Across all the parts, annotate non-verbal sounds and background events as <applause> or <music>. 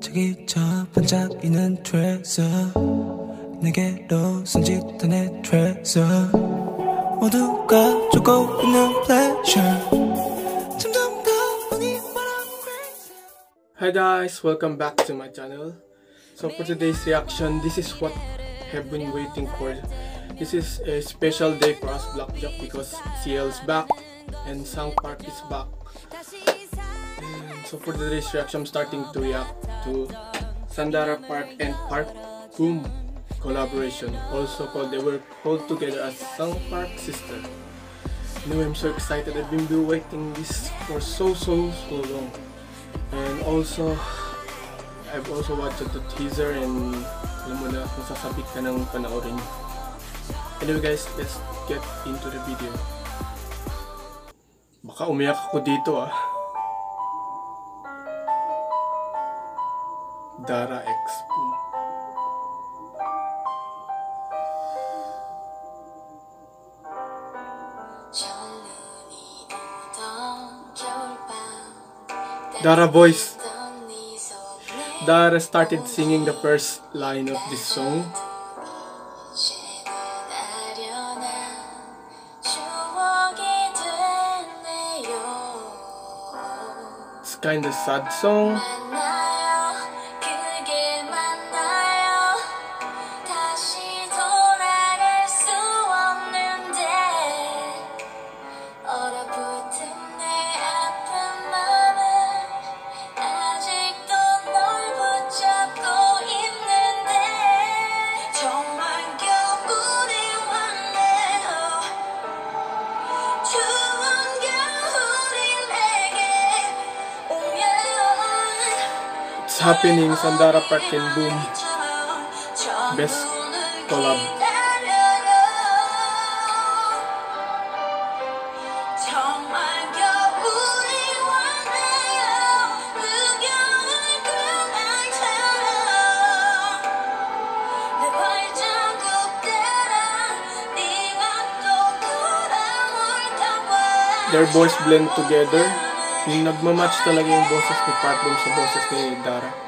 저기 저 반짝이는 트레서 내게로 손짓한 내 트레서 모두가 쫓고 있는 pleasure 점점 더 많이 말아 crazy Hi guys, welcome back to my channel. So for today's reaction, this is what have been waiting for. This is a special day for us Blackjack because CL's back and Sang Park is back. So for today's reaction, I'm starting to react to Sandara Park and Park Bom collaboration, also called they were called together as Sang Park Sister. Anyway, I'm so excited. I've been waiting this for so so so long. And also, I've also watched the teaser and alam mo na, masasabik ka ng panoorin. Anyway guys, let's get into the video. Baka umiyak ako dito ah. Dara Expo. Dara Boys. Dara started singing the first line of this song. It's kinda sad song. What's happening? Sandara Park and Bom. Best collab. Their voice blend together. Yung nagmamatch talaga yung boses ni Park Boom sa boses ni Dara.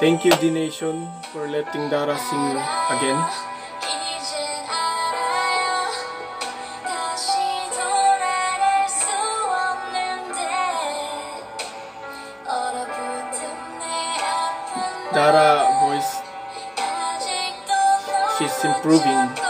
Thank you, D-Nation, for letting Dara sing again. Dara voice, she's improving.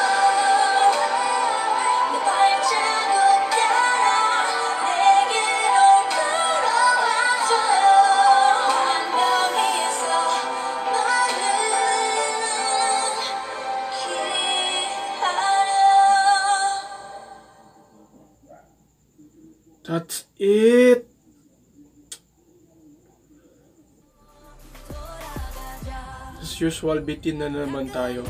That's it. As usual, bitin na naman tayo.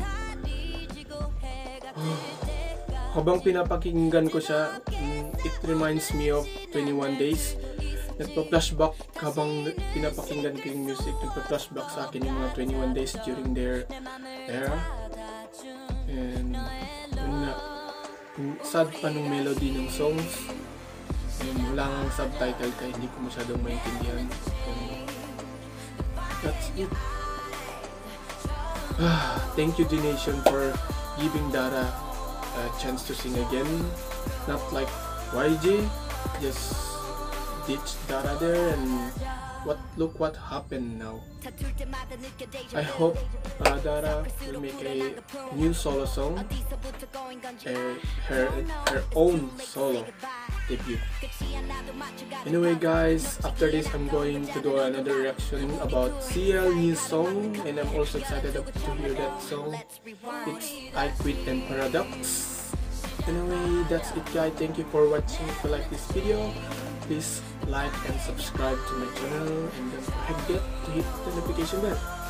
habang pinapakinggan ko siya, mm, it reminds me of 21 Days. Nagpa-flashback habang pinapakinggan ko yung music, nagpa-flashback sa akin yung mga 21 Days during their era. And yun yung sad pa nung melody ng songs. Nga subtitle kaya hindi ko masyadong maintindihan. And that's it. <sighs> Thank you, D Nation, for giving Dara a chance to sing again. Not like YG, just ditch Dara there and what look what happened now. I hope uh, will make a new solo song, her her own solo debut. Anyway guys, after this I'm going to do another reaction about CL new song and I'm also excited to hear that song. It's I Quit and Paradox. Anyway, that's it guys. Thank you for watching. If you like this video, please like and subscribe to my channel and don't forget to hit the notification bell.